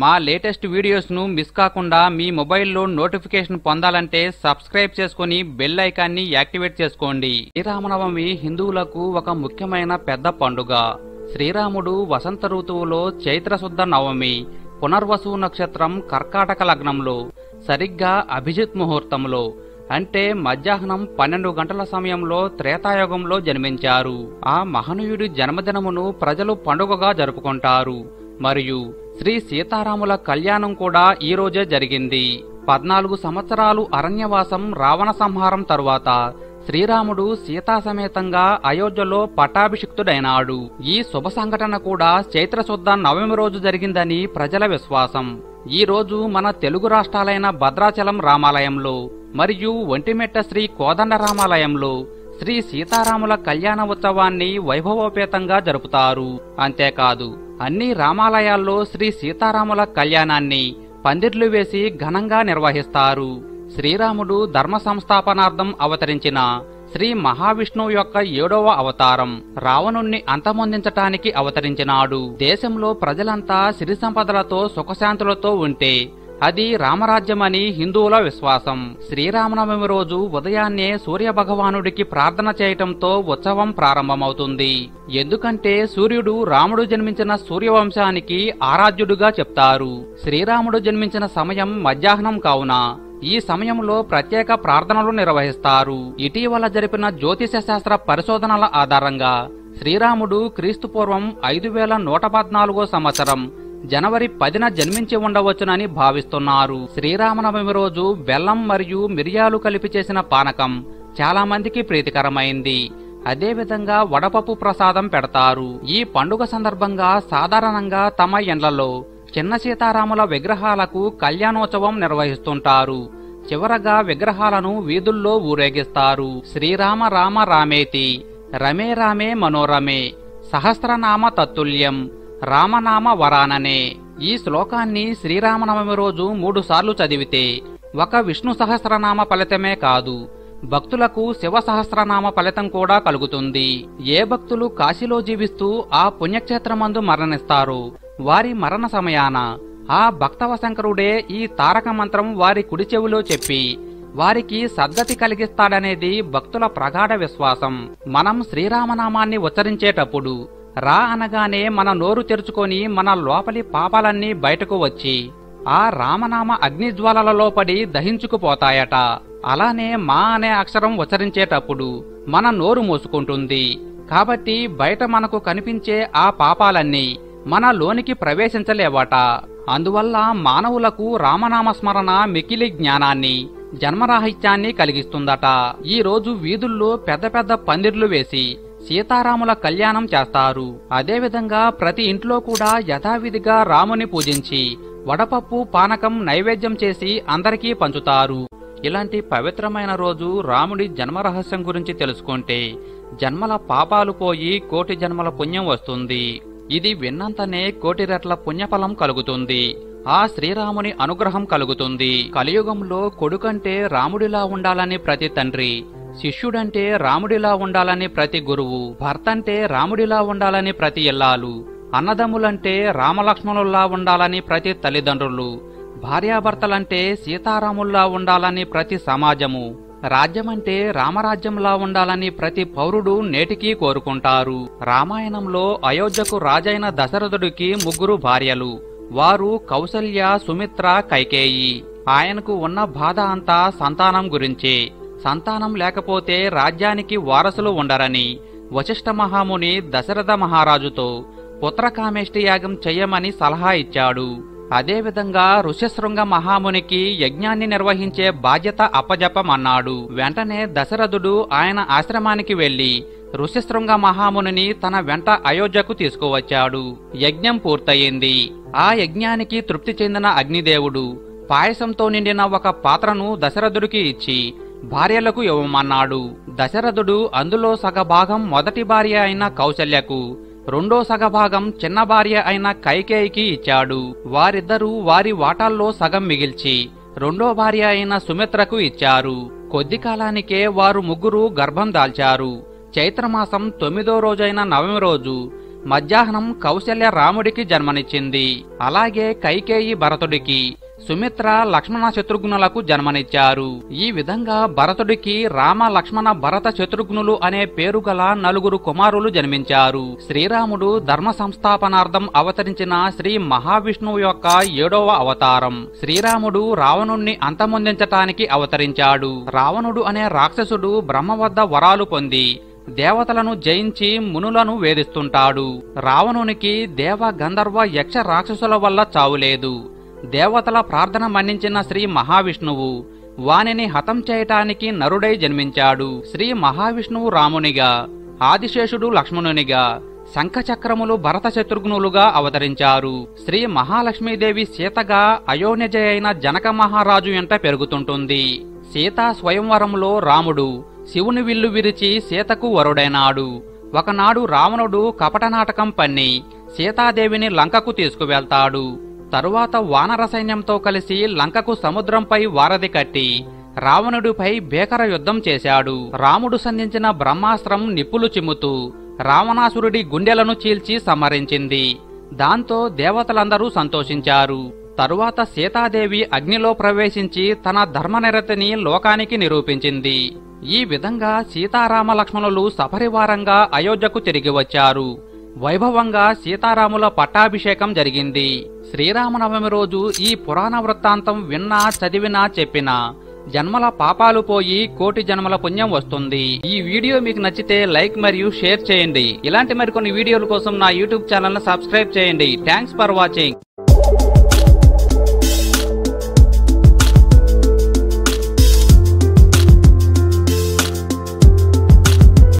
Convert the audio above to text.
మా latest వీడియోస్ను miss కాకుండా మీ మొబైల్లో నోటిఫికేషన్ పొందాలంటే సబ్స్క్రైబ్ చేసుకుని బెల్ ఐకాన్ని యాక్టివేట్ చేసుకోండి. శ్రీరామనవమి హిందువులకు ఒక ముఖ్యమైన పెద్ద పండుగ. శ్రీరాముడు వసంత ఋతువులో చైత్రశుద్ధ నవమి పునర్వసు నక్షత్రం కర్కాటక లగ్నంలో సరిగ్గా అభిజిత్ ముహూర్తంలో అంటే మధ్యాహ్నం పన్నెండు గంటల సమయంలో త్రేతాయుగంలో జన్మించారు. ఆ మహనీయుడి జన్మదినమును ప్రజలు పండుగగా జరుపుకుంటారు. మరియు శ్రీ సీతారాముల కళ్యాణం కూడా ఈ రోజే జరిగింది. పద్నాలుగు సంవత్సరాలు అరణ్యవాసం రావణ సంహారం తరువాత శ్రీరాముడు సీతాసమేతంగా అయోధ్యలో పట్టాభిషిక్తుడైనాడు. ఈ శుభ సంఘటన కూడా చైత్రశుద్ధ నవమి రోజు జరిగిందని ప్రజల విశ్వాసం. ఈ రోజు మన తెలుగు రాష్ట్రాలైన భద్రాచలం రామాలయంలో మరియు ఒంటిమెట్ట శ్రీ కోదండ రామాలయంలో శ్రీ సీతారాముల కళ్యాణ ఉత్సవాన్ని వైభవోపేతంగా జరుపుతారు. అంతేకాదు అన్ని రామాలయాల్లో శ్రీ సీతారాముల కళ్యాణాన్ని పందిర్లు వేసి ఘనంగా నిర్వహిస్తారు. శ్రీరాముడు ధర్మ సంస్థాపనార్థం అవతరించిన శ్రీ మహావిష్ణువు యొక్క ఏడవ అవతారం రావణుణ్ణి అంతమొందించటానికి అవతరించినాడు. దేశంలో ప్రజలంతా సిరి సంపదలతో సుఖశాంతులతో ఉంటే అది రామరాజ్యమని హిందువుల విశ్వాసం. శ్రీరామనవమి రోజు ఉదయాన్నే సూర్య భగవానుడికి ప్రార్థన చేయటంతో ఉత్సవం ప్రారంభమవుతుంది. ఎందుకంటే సూర్యుడు రాముడు జన్మించిన సూర్యవంశానికి ఆరాధ్యుడుగా చెప్తారు. శ్రీరాముడు జన్మించిన సమయం మధ్యాహ్నం కావున. ఈ సమయంలో ప్రత్యేక ప్రార్థనలు నిర్వహిస్తారు. ఇటీవల జరిపిన జ్యోతిష శాస్త్ర పరిశోధనల ఆధారంగా శ్రీరాముడు క్రీస్తుపూర్వం ఐదు వేల నూట పద్నాలుగో సంవత్సరం జనవరి పదిన జన్మించి ఉండవచ్చునని భావిస్తున్నారు. శ్రీరామనవమి రోజు బెల్లం మరియు మిరియాలు కలిపి చేసిన పానకం చాలా మందికి ప్రీతికరమైంది. అదేవిధంగా వడపప్పు ప్రసాదం పెడతారు. ఈ పండుగ సందర్భంగా సాధారణంగా తమ ఎండ్లలో చిన్న సీతారాముల విగ్రహాలకు కళ్యాణోత్సవం నిర్వహిస్తుంటారు. చివరగా విగ్రహాలను వీధుల్లో ఊరేగిస్తారు. శ్రీరామ రామ రామేతి రమే రామే మనోరమే సహస్రనామ తత్తుల్యం రామనామ వరాననే ఈ శ్లోకాన్ని శ్రీరామనవమి రోజు మూడు సార్లు చదివితే ఒక విష్ణు సహస్రనామ ఫలితమే కాదు భక్తులకు శివ సహస్రనామ ఫలితం కూడా కలుగుతుంది. ఏ భక్తులు కాశీలో జీవిస్తూ ఆ పుణ్యక్షేత్రమందు మరణిస్తారు వారి మరణ సమయాన ఆ భక్తవశంకరుడే ఈ తారక మంత్రం వారి కుడి చెవిలో చెప్పి వారికి సద్గతి కలిగిస్తాడనేది భక్తుల ప్రగాఢ విశ్వాసం. మనం శ్రీరామనామాన్ని ఉచ్చరించేటప్పుడు రా అనగానే మన నోరు తెరుచుకొని మన లోపలి పాపాలన్నీ బయటకు వచ్చి ఆ రామనామ అగ్నిజ్వాలలలో పడి దహించుకుపోతాయట. అలానే మా అనే అక్షరం ఉచ్చరించేటప్పుడు మన నోరు మూసుకుంటుంది. కాబట్టి బయట మనకు కనిపించే ఆ పాపాలన్నీ మన లోనికి ప్రవేశించలేవట. అందువల్ల మానవులకు రామనామ స్మరణ మికిలి జ్ఞానాన్ని జన్మరాహిత్యాన్ని కలిగిస్తుందట. ఈ రోజు వీధుల్లో పెద్ద పెద్ద పందిర్లు వేసి సీతారాముల కళ్యాణం చేస్తారు. అదేవిధంగా ప్రతి ఇంట్లో కూడా యథావిధిగా రాముని పూజించి వడపప్పు పానకం నైవేద్యం చేసి అందరికీ పంచుతారు. ఇలాంటి పవిత్రమైన రోజు రాముడి జన్మ రహస్యం గురించి తెలుసుకుంటే జన్మల పాపాలు పోయి కోటి జన్మల పుణ్యం వస్తుంది. ఇది విన్నంతనే కోటి రెట్ల పుణ్యఫలం కలుగుతుంది. ఆ శ్రీరాముని అనుగ్రహం కలుగుతుంది. కలియుగంలో కొడుకంటే రాముడిలా ఉండాలని ప్రతి తండ్రి శిష్యుడంటే రాముడిలా ఉండాలని ప్రతి గురువు భర్తంటే రాముడిలా ఉండాలని ప్రతి ఇల్లాలు అన్నదమ్ములంటే రామలక్ష్మణుల్లా ఉండాలని ప్రతి తల్లిదండ్రులు భార్యాభర్తలంటే సీతారాముల్లా ఉండాలని ప్రతి సమాజము రాజ్యమంటే రామరాజ్యంలా ఉండాలని ప్రతి పౌరుడు నేటికీ కోరుకుంటారు. రామాయణంలో అయోధ్యకు రాజైన దశరథుడికి ముగ్గురు భార్యలు వారు కౌసల్య సుమిత్ర కైకేయి. ఆయనకు ఉన్న బాధ అంతా సంతానం గురించే. సంతానం లేకపోతే రాజ్యానికి వారసులు ఉండరని వశిష్ఠ మహాముని దశరథ మహారాజుతో పుత్రకామేష్టి యాగం చెయ్యమని సలహా ఇచ్చాడు. అదేవిధంగా ఋష్యశృంగ మహామునికి యజ్ఞాన్ని నిర్వహించే బాధ్యత అప్పజెప్పమన్నాడు. వెంటనే దశరథుడు ఆయన ఆశ్రమానికి వెళ్ళి ఋష్యశృంగ మహామునిని తన వెంట అయోధ్యకు తీసుకువచ్చాడు. యజ్ఞం పూర్తయింది. ఆ యజ్ఞానికి తృప్తి చెందిన అగ్నిదేవుడు పాయసంతో నిండిన ఒక పాత్రను దశరథుడికి ఇచ్చి భార్యలకు ఇవ్వమన్నాడు దశరథుడు అందులో సగభాగం మొదటి భార్య అయిన కౌశల్యకు రెండో సగభాగం చిన్న భార్య అయిన కైకేయికి ఇచ్చాడు. వారిద్దరూ వారి వాటాల్లో సగం మిగిల్చి రెండో భార్య అయిన సుమిత్రకు ఇచ్చారు. కొద్ది కాలానికే వారు ముగ్గురు గర్భం దాల్చారు. చైత్రమాసం తొమ్మిదో రోజైన నవమి రోజు మధ్యాహ్నం కౌశల్య రాముడికి జన్మనిచ్చింది. అలాగే కైకేయి భరతుడికి. సుమిత్ర లక్ష్మణ శత్రుఘ్నులకు జన్మనిచ్చారు. ఈ విధంగా భరతుడికి రామ లక్ష్మణ భరత శత్రుఘ్నులు అనే పేరు గల నలుగురు కుమారులు జన్మించారు. శ్రీరాముడు ధర్మ సంస్థాపనార్థం అవతరించిన శ్రీ మహావిష్ణువు యొక్క ఏడవ అవతారం. శ్రీరాముడు రావణుణ్ణి అంతమొందించటానికి అవతరించాడు. రావణుడు అనే రాక్షసుడు బ్రహ్మ వద్ద వరాలు పొంది దేవతలను జయించి మునులను వేధిస్తుంటాడు. రావణునికి దేవ గంధర్వ యక్ష రాక్షసుల వల్ల చావులేదు. దేవతల ప్రార్థన మన్నించిన శ్రీ మహావిష్ణువు వానిని హతం చేయటానికి నరుడై జన్మించాడు. శ్రీ మహావిష్ణువు రామునిగా ఆదిశేషుడు లక్ష్మణునిగా శంఖచక్రములు భరత శత్రుఘ్నులుగా అవతరించారు. శ్రీ మహాలక్ష్మీదేవి సీతగా అయోనిజ అయిన జనక మహారాజు ఎంట పెరుగుతుంటుంది. సీతా స్వయంవరంలో రాముడు శివుని విల్లు విరిచి సీతకు వరుడైనాడు. ఒకనాడు రావణుడు కపట నాటకం పన్ని సీతాదేవిని లంకకు తీసుకువెళ్తాడు. తరువాత వానర సైన్యంతో కలిసి లంకకు సముద్రంపై వారధి కట్టి రావణుడిపై భీకర యుద్ధం చేశాడు. రాముడు సంధించిన బ్రహ్మాస్త్రం నిప్పులు చిమ్ముతూ రావణాసురుడి గుండెలను చీల్చి సంహరించింది దాంతో దేవతలందరూ సంతోషించారు. తరువాత సీతాదేవి అగ్నిలో ప్రవేశించి తన ధర్మనిరతిని లోకానికి నిరూపించింది. ఈ విధంగా సీతారామ లక్ష్మణులు సపరివారంగా అయోధ్యకు తిరిగి వచ్చారు. వైభవంగా సీతారాముల పట్టాభిషేకం జరిగింది. శ్రీరామనవమి రోజు ఈ పురాణ వృత్తాంతం విన్నా చదివినా చెప్పినా జన్మల పాపాలు పోయి కోటి జన్మల పుణ్యం వస్తుంది. ఈ వీడియో మీకు నచ్చితే లైక్ మరియు షేర్ చేయండి. ఇలాంటి మరికొన్ని వీడియోల కోసం నా యూట్యూబ్ ఛానల్ సబ్స్క్రైబ్ చేయండి. Thanks for watching.